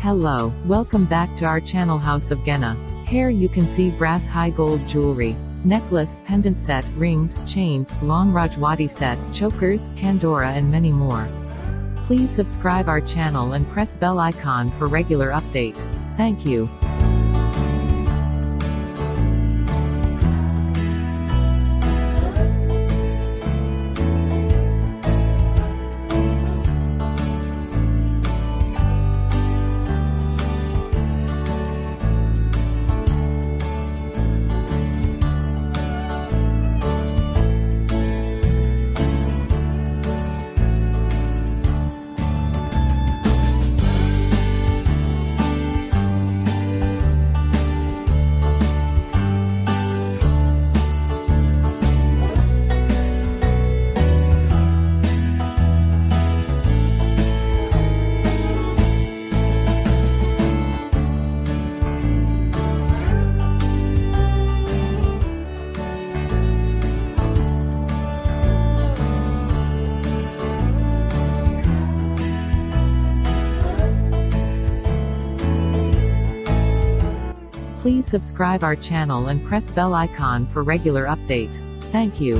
Hello, welcome back to our channel House of Gehna. Here you can see brass high gold jewelry, necklace, pendant set, rings, chains, long Rajwadi set, chokers, Kandora and many more. Please subscribe our channel and press bell icon for regular update. Thank you. Please subscribe our channel and press bell icon for regular update. Thank you.